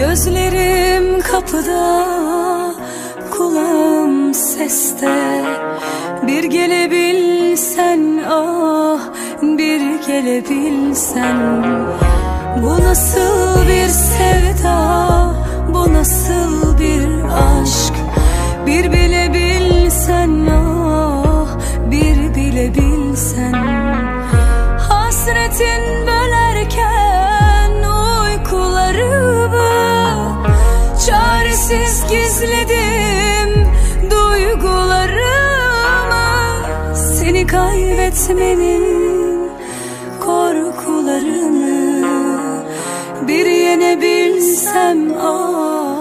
Gözlerim kapıda Kulağım seste. Bir gelebilsen ah Bir gelebilsen. Bu nasıl bir sevda Bu nasıl bir aşk? Bir bilebilsen ah Bir bilebilsen. Hasretin Çaresiz gizledim duygularımı. Seni kaybetmenin korkularını Bir yenebilsem ah